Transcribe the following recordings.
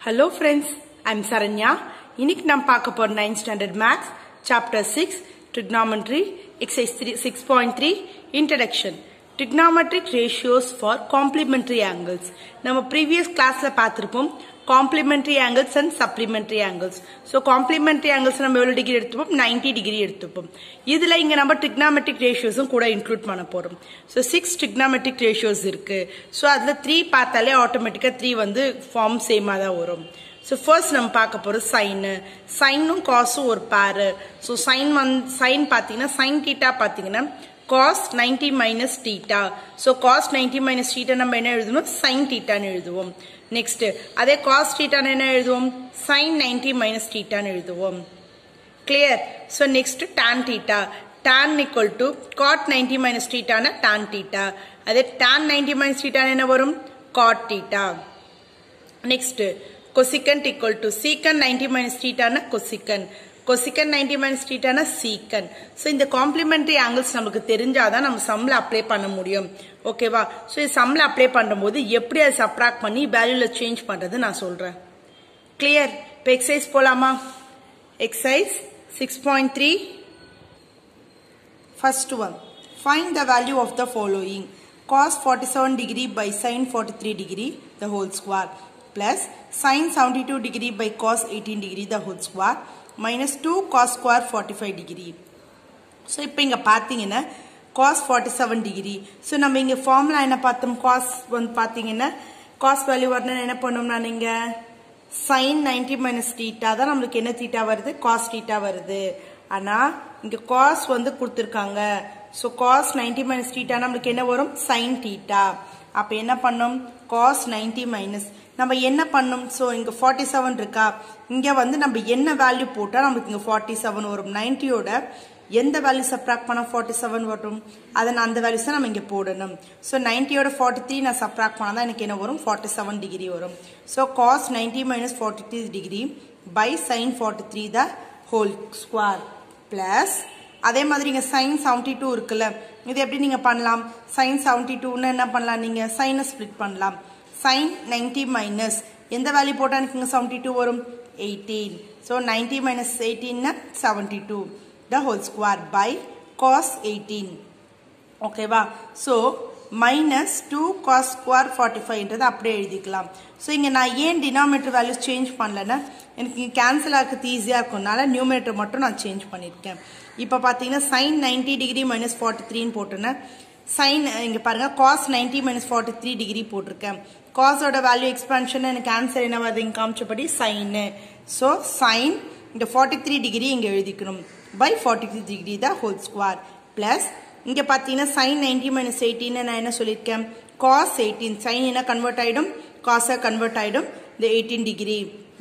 Hello friends I'm Saranya இன்னைக்கு நாம் பார்க்க போற ninth standard maths chapter six trigonometry exercise three six point three introduction trigonometric ratios for complementary angles. நம்ம previous கிளாஸ்ல பார்த்திருப்போம் complementary angles and supplementary angles so complementary angles நம்ம எவ்வளோ degree எடுத்துப்போம்? 90 டிகிரி எடுத்துப்போம். இதில் இங்கே நம்ம ட்ரிக்னாமெட்ரிக் ரேஷியோஸும் கூட இன்க்ளூட் பண்ண போகிறோம் ஸோ சிக்ஸ் ட்ரிக்னாமெட்ரிக் ரேஷியோஸ் இருக்கு. ஸோ அதில் த்ரீ பார்த்தாலே ஆட்டோமேட்டிக்காக த்ரீ வந்து ஃபார்ம் சேமாக தான் வரும். ஸோ ஃபர்ஸ்ட் நம்ம பார்க்க போகிறது சைனு சைனும் காசும் ஒரு பேரு ஸோ சைன் வந் சைன் பார்த்தீங்கன்னா சைன் டீட்டா பார்த்தீங்கன்னா cos ninety minus theta so cos ninety minus theta நம்ம என்ன எழுதணும் சைன் டீட்டான்னு எழுதுவோம். நெக்ஸ்ட் அதே காஸ் டீட்டான்னு என்ன எழுதுவோம்? சைன் நைன்டி மைனஸ் டீட்டான்னு எழுதுவோம். Clear so next tan theta tan equal to cot ninety minus டீட்டான tan theta அதே டான் நைன்டி மைனஸ் டீட்டான என்ன வரும்? Cot theta next cosecant equal to secant ninety minus டீட்டான cosecant cosecant ninety minus டீட்டான secant. So இந்த complementary angles நமக்கு தெரிஞ்சாதான் நம்ம சம்மில் அப்ளை பண்ண முடியும். ஓகேவா ஸோ இது சம்மில் அப்ளை பண்ணும்போது எப்படி அதை சப்ராக்ட் பண்ணி வேல்யூவில் சேஞ்ச் பண்ணுறது நான் சொல்கிறேன் கிளியர் இப்போ எக்ஸசைஸ் போகலாமா exercise six point three first one find the value of the following cos 47 degree by sin 43 degree the whole square plus sin 72 degree by cos 18 degree the whole square minus 2 cos square 45 degree. So இப்போ இங்க பார்த்தீங்கன்னா cos 47 degree. So நம்ம இங்க formula என்ன பார்த்தோம்? cos வந்து பார்த்தீங்கன்னா cos value வரணும் என்ன பண்ணோம்னா நீங்க sin 90 minus theta தான் நம்மளுக்கு என்ன theta வருது? cos theta வருது. ஆனா இங்க cos வந்து கொடுத்துருக்காங்க. So cos 90 minus theta நம்மளுக்கு என்ன வரும்? sin theta. அப்போ என்ன பண்ணோம்? காஸ் நைன்டி மைனஸ் நம்ம என்ன பண்ணும்? ஸோ இங்கே ஃபார்ட்டி செவன் இருக்கா? இங்கே வந்து நம்ம என்ன வேல்யூ போட்டால் நம்மளுக்கு இங்கே ஃபார்ட்டி செவன் வரும் நைன்ட்டியோட எந்த வேல்யூ சப்ராக்ட் பண்ணால் ஃபார்ட்டி செவன் வரும்? அதை நான் அந்த வேல்யூஸ் தான் நம்ம இங்கே போடணும். ஸோ நைன்ட்டியோட ஃபார்ட்டி த்ரீ நான் சப்ராக்ட் பண்ணால் தான் எனக்கு என்ன வரும்? ஃபார்ட்டி செவன் டிகிரி வரும். So cos ninety minus forty three degree by sine forty three the whole square plus அதே மாதிரி இங்கே சைன் செவன்ட்டி டூ இருக்குல்ல இது எப்படி நீங்கள் பண்ணலாம்? சைன் செவன்ட்டி டூன்னு என்ன பண்ணலாம் நீங்கள் சைனை ஸ்ப்ளிட் பண்ணலாம். சைன் நைன்டி மைனஸ் எந்த வேல்யூ போட்டால் எனக்கு இங்கே செவன்ட்டி டூ வரும் eighteen so ninety minus எயிட்டீன்னா seventy two the whole square by cos eighteen ஓகேவா so minus two cos square forty ஃபைவ்ன்றது அப்படியே எழுதிக்கலாம். ஸோ இங்கே நான் ஏன் டினாமினேட்டர் வேல்யூஸ் சேஞ்ச் பண்ணலன்னா எனக்கு இங்கே கேன்சல் ஆகிறது ஈஸியாக இருக்கும்னால நியூமினேட்டர் மட்டும் நான் சேஞ்ச் பண்ணியிருக்கேன். இப்போ பார்த்தீங்கன்னா sine ninety degree minus forty த்ரீன்னு போட்டேன்னா சைன் இங்கே பாருங்கள் cos ninety minus forty three degree போட்டிருக்கேன் காஸோட வேல்யூ எக்ஸ்பான்ஷன் எனக்கு ஆன்சர் என்ன வருது? இங்கே காமிச்சபடி சைனு ஸோ சைன் இந்த ஃபார்ட்டி த்ரீ டிகிரி இங்கே எழுதிக்கணும். பை ஃபார்ட்டி த்ரீ டிகிரி தான் ஹோல் ஸ்கொயர் ப்ளஸ் இங்கே பார்த்தீங்கன்னா சைன் நைன்டி மைனஸ் எயிட்டின்னு நான் என்ன சொல்லியிருக்கேன்? காஸ் எயிட்டீன் சைன் என்ன கன்வெர்ட் ஆகிடும் காஸாக கன்வெர்ட் ஆகிடும் இந்த eighteen degree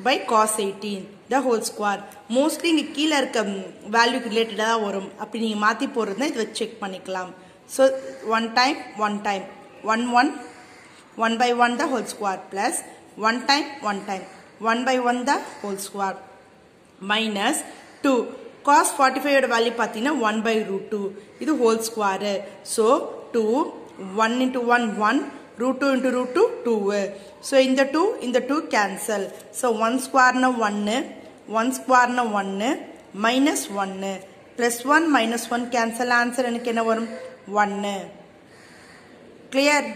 by cos eighteen the whole square mostly இங்கே கீழே இருக்க வேல்யூக்கு ரிலேட்டடாக தான் வரும். அப்படி நீங்கள் மாற்றி போடுறதுனா இதை வச்சு செக் பண்ணிக்கலாம். So one time one time one one one by one the whole square plus one time one time one by one the whole square minus two cos forty ஃபைவோட value பார்த்தீங்கன்னா ஒன் பை ரூட் டூ இது whole square so two one into one one root two into root two two so இந்த two இந்த two cancel so one ஸ்கொயர்னா ஒன்று one ஸ்கொயர்னா ஒன்று minus ஒன்று plus one minus one cancel answer எனக்கு என்ன வரும்? ஒன்று clear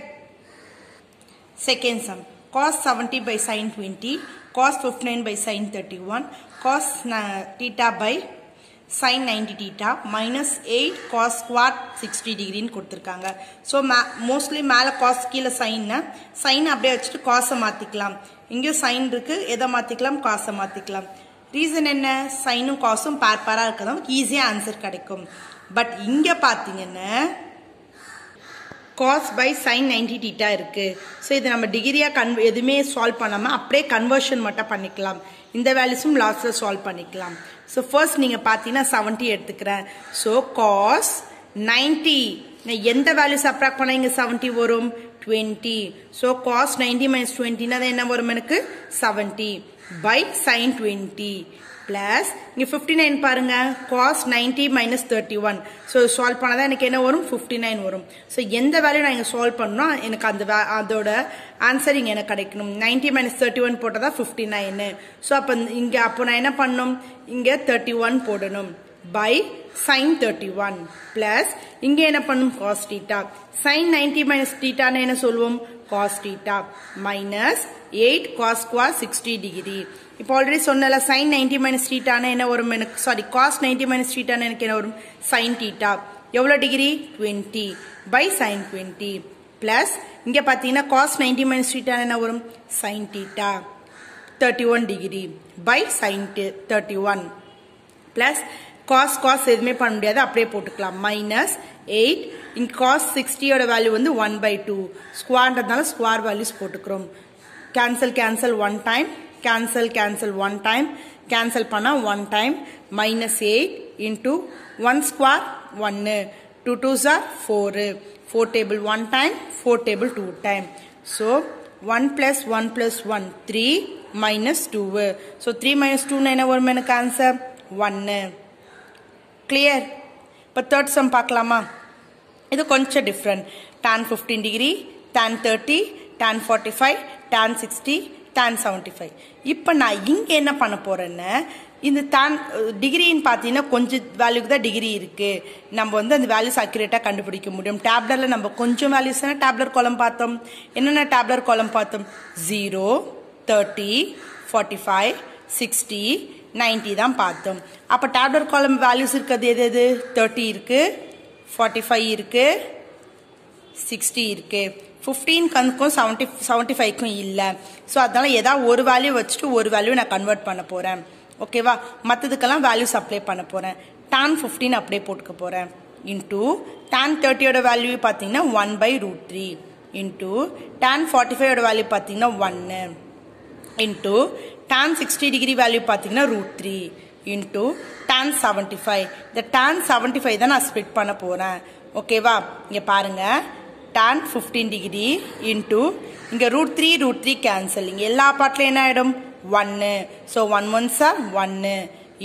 second sum cos 70 by sin 20 cos 59 by sin 31 cos theta by sin 90 theta minus 8 cos squat 60 டிகிரின்னு கொடுத்துருக்காங்க. ஸோ மே மோஸ்ட்லி மேலே காஸ் கீழே சைன்னு சைன் அப்படியே வச்சுட்டு காசை மாற்றிக்கலாம் இங்கேயும் சைன் இருக்குது எதை மாற்றிக்கலாம் காசை மாற்றிக்கலாம் ரீசன் என்ன? சைனும் காசும் பேர் பேராக இருக்கதான் ஈஸியாக ஆன்சர் கிடைக்கும். பட் இங்கே பார்த்தீங்கன்னா cos by sine ninety theta இருக்குது ஸோ இது நம்ம டிகிரியாக கன் எதுவுமே சால்வ் பண்ணாமல் அப்படியே கன்வர்ஷன் மட்டும் பண்ணிக்கலாம். இந்த வேல்யூஸும் லாஸ்ட்டில் சால்வ் பண்ணிக்கலாம். ஸோ ஃபர்ஸ்ட் நீங்கள் பார்த்தீங்கன்னா செவன்ட்டி எடுத்துக்கிறேன். ஸோ காஸ் நான் எந்த வேல்யூ சப்ராக்ட் பண்ணால் இங்கே செவன்ட்டி வரும்? Twenty so cos ninety minus டுவெண்ட்டினா என்ன வரும் எனக்கு? Seventy by sine twenty plus இங்கே ஃபிஃப்டி நைன் பாருங்க. Cos ninety minus thirty one so solve பண்ணாதான் எனக்கு என்ன வரும்? ஃபிஃப்டி நைன் வரும். ஸோ எந்த வேல்யூ நான் இங்கே சால்வ் பண்ணணும் எனக்கு அந்த வே- அதோட ஆன்சர் இங்கே எனக்கு கிடைக்கணும். நைன்டி மைனஸ் தேர்ட்டி ஒன் போட்டால் தான் ஃபிஃப்டி நைனு ஸோ அப்போ இங்கே அப்போ நான் என்ன பண்ணணும் இங்கே தேர்ட்டி ஒன் போடணும். பை sin 31 plus இங்க என்ன பண்ணும் cos theta sin 90 minus theta ன்னு என்ன சொல்லுவோம் cos theta minus 8 cos square 60 degree இப்போ ஆல்ரெடி சொன்னல sin 90 minus theta ன்னு என்ன வரும் எனக்கு சாரி cos 90 minus theta ன்னு எனக்கு என்ன வரும் sin theta எவ்வளவு டிகிரி 20 by sin 20 plus இங்க பாத்தீங்கன்னா cos 90 minus theta ன்னு என்ன வரும் sin theta 31 degree by sin 31 plus cos cos எதுவுமே பண்ண முடியாது. அப்படியே போட்டுக்கலாம். மைனஸ் எயிட் இன் காஸ் சிக்ஸ்டியோட வேல்யூ வந்து ஒன் பை டூ ஸ்கொயர்ன்றதுனால ஸ்குவார் வேல்யூஸ் போட்டுக்கிறோம். Cancel cancel one time cancel cancel one time cancel பண்ணால் one time minus eight into one square ஒன்று two two jar four four table one time four table two time so one plus one plus one three minus two so three minus டூன்னு என்ன வரும் எனக்கு answer ஒன்று clear இப்போ third sum பார்க்கலாமா? இது கொஞ்சம் different tan fifteen degree tan thirty tan forty five tan sixty tan seventy five இப்போ நான் இங்கே என்ன பண்ண போகிறேன்னு இந்த டேன் டிகிரின்னு பார்த்தீங்கன்னா கொஞ்சம் வேல்யூக்கு தான் டிகிரி இருக்குது நம்ம வந்து அந்த வேல்யூஸ் அக்யூரேட்டாக கண்டுபிடிக்க முடியும். டேப்லரில் நம்ம கொஞ்சம் வேல்யூஸ் டேப்லர் கோலம் பார்த்தோம். என்னென்ன டேப்லர் கோலம் பார்த்தோம்? Zero thirty forty five sixty ninety தான் பார்த்தோம். அப்போ டேப்லெட் காலம் வேல்யூஸ் இருக்கிறது எது எது? தேர்ட்டி இருக்கு. ஃபார்ட்டி ஃபைவ் இருக்கு. சிக்ஸ்டி இருக்கு. ஃபிஃப்டீன் கணுக்கும் செவன்ட்டி செவன்ட்டி ஃபைவ்க்கும் இல்லை. ஸோ அதனால் ஏதாவது ஒரு வேல்யூ வச்சுட்டு ஒரு வேல்யூ நான் கன்வெர்ட் பண்ண போகிறேன் ஓகேவா மற்றதுக்கெல்லாம் வேல்யூஸ் அப்ளை பண்ண போகிறேன் டான் ஃபிஃப்டீன் அப்படியே போட்டுக்க போகிறேன் இன்டூ டான் தேர்ட்டியோட வேல்யூ பார்த்தீங்கன்னா one by root three into tan forty ஃபைவோட value பார்த்தீங்கன்னா ஒன்று into tan sixty degree value பார்த்தீங்கன்னா root three into tan seventy five இந்த tan செவன்ட்டி ஃபைவ் தான் நான் ஸ்ப்ளிட் பண்ண போகிறேன் ஓகேவா இங்கே பாருங்கள் tan ஃபிஃப்டீன் டிகிரி இன்டூ இங்கே root three root three cancel இங்கே எல்லா பாட்டிலும் என்ன ஆகிடும் ஒன்று ஸோ ஒன் ஒன் சார் ஒன்று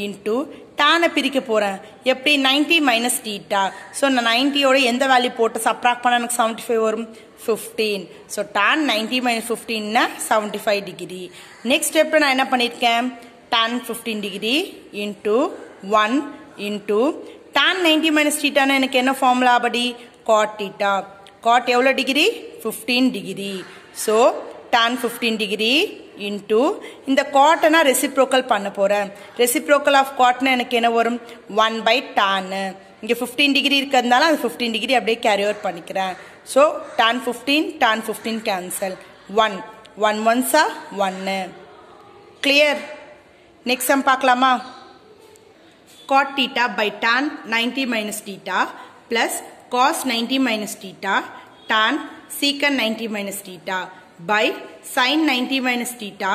இன்டூ டேனை பிரிக்க போகிறேன் எப்படி? நைன்டி மைனஸ் டீட்டா ஸோ நான் நைன்ட்டியோட எந்த வேல்யூ போட்டு சப்ராக்ட் பண்ண எனக்கு செவன்ட்டி ஃபைவ் வரும்? Fifteen so tan ninety minus ஃபிஃப்டீன்னா seventy five degree next ஸ்டெப்பில் நான் என்ன பண்ணியிருக்கேன் tan fifteen degree into one into tan ninety minus டீட்டானா எனக்கு என்ன ஃபார்முலா படி? காட் டீட்டா காட் எவ்வளோ degree fifteen degree so tan 15 degree into இந்த காட்டனாக ரெசிப்ரோக்கல் பண்ண போகிறேன் ரெசிப்ரோக்கல் ஆஃப் காட்னா எனக்கு என்ன வரும்? ஒன் பை டான்னு இங்கே ஃபிஃப்டீன் டிகிரி இருக்கிறதுனால அது ஃபிஃப்டீன் டிகிரி அப்படியே கேரி ஓவர் பண்ணிக்கிறேன். So tan fifteen tan fifteen cancel one one ஒன்ஸா ஒன்று கிளியர் நெக்ஸ்ட் சம் பார்க்கலாமா? Cot theta by tan ninety minus theta plus cos ninety minus theta tan secant ninety minus theta by sin 90 minus theta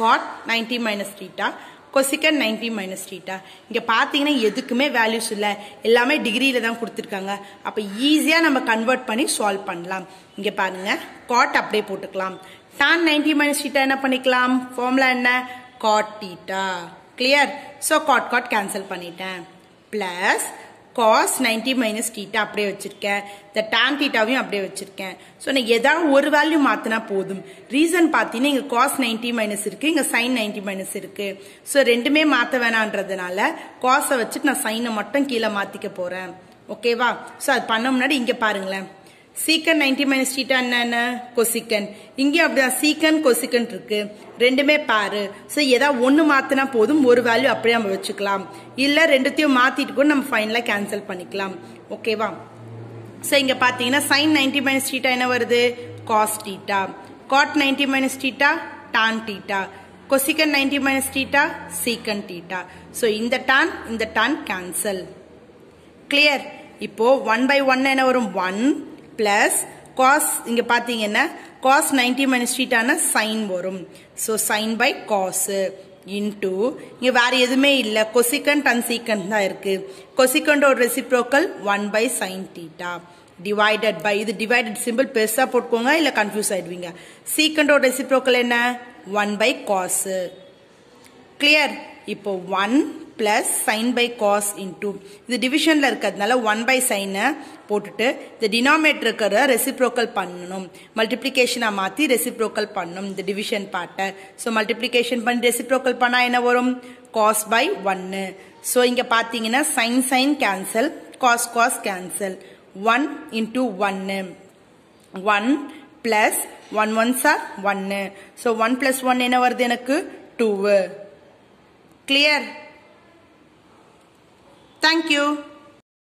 cot 90 minus theta cosecant 90 minus theta இங்கே பார்த்தீங்கன்னா எதுக்குமே values இல்லை. எல்லாமே டிகிரியில் தான் கொடுத்துருக்காங்க. அப்போ ஈஸியாக நம்ம கன்வெர்ட் பண்ணி சால்வ் பண்ணலாம். இங்கே பாருங்கள் காட் அப்படியே போட்டுக்கலாம். டான் 90 மைனஸ் டீட்டா என்ன பண்ணிக்கலாம்? ஃபார்முலா என்ன? Cot theta clear so cot cot cancel பண்ணிட்டேன். Plus cos ninety minus theta அப்படியே வச்சிருக்கேன். இந்த டேன் டீட்டாவையும் அப்படியே வச்சிருக்கேன். ஸோ நான் ஏதாவது ஒரு வேல்யூ மாற்றினா போதும். ரீசன் பார்த்தீங்கன்னா இங்கே காஸ் நைன்டி மைனஸ் இருக்கு இங்கே சைன் நைன்டி மைனஸ் இருக்கு. ஸோ ரெண்டுமே மாற்ற வேணான்றதுனால காஸை வச்சுட்டு நான் சைனை மட்டும் கீழே மாற்றிக்க போகிறேன் ஓகேவா ஸோ அது பண்ண முன்னாடி இங்கே பாருங்களேன். சீக்கன் நைன்டி மைனஸ் டீட்டா என்ன கொசிக்கன். இங்கேயும் அப்படிதான் சீக்கன் கொசிக்கன் இருக்கு. ரெண்டுமே பாரு. ஸோ ஏதாவது ஒன்று மாத்தினா போதும் ஒரு வேல்யூ அப்படியே நம்ம வச்சுக்கலாம். இல்லை ரெண்டுத்தையும் மாத்திட்டு கூட நம்ம ஃபைனலாக கேன்சல் பண்ணிக்கலாம். ஓகேவா ஸோ இங்கே பார்த்தீங்கன்னா சைன் நைன்டி மைனஸ் டீட்டா என்ன வருது? Cos theta cot ninety minus theta tan theta cosecant ninety minus theta secant theta so இந்த டான் இந்த டான் கேன்சல் கிளியர் இப்போ ஒன் பை ஒன் என்ன வரும்? ஒன் பிளஸ் காஸ் இங்கே பார்த்தீங்கன்னா காஸ் நைன்டி மைனஸ் டீட்டான சைன் வரும். So sine by cos into இங்கே வேறு எதுவுமே இல்லை. கொசிகண்ட் அண்ட் சீக்கண்ட் தான் இருக்குது கொசிகண்டோட reciprocal one by sine theta divided by இது டிவைடட் சிம்பிள் பெருசாக போட்டுக்கோங்க இல்லை கன்ஃபியூஸ் ஆகிடுவீங்க சீக்கண்டோட ரெசிப்ரோக்கல் என்ன? ஒன் பை காஸ் கிளியர் இப்போ one plus sine by cos into இது டிவிஷனில் இருக்கிறதுனால ஒன் பை சைனை போட்டுட்டு இந்த டினாமேட்டர் இருக்கிற ரெசிப்ரோக்கல் பண்ணணும். மல்டிப்ளிகேஷனாக மாற்றி ரெசிப்ரோக்கல் பண்ணணும் இந்த டிவிஷன் பார்ட்டை ஸோ மல்டிப்ளிகேஷன் பண்ணி ரெசிப்ரோக்கல் பண்ணால் என்ன வரும்? காஸ் பை ஒன்று ஸோ இங்கே பார்த்தீங்கன்னா sine sine cancel cos cos cancel one into ஒன்னு one plus one one sir ஒன்னு ஸோ ஒன் பிளஸ் ஒன் என்ன வருது எனக்கு? Two clear Thank you.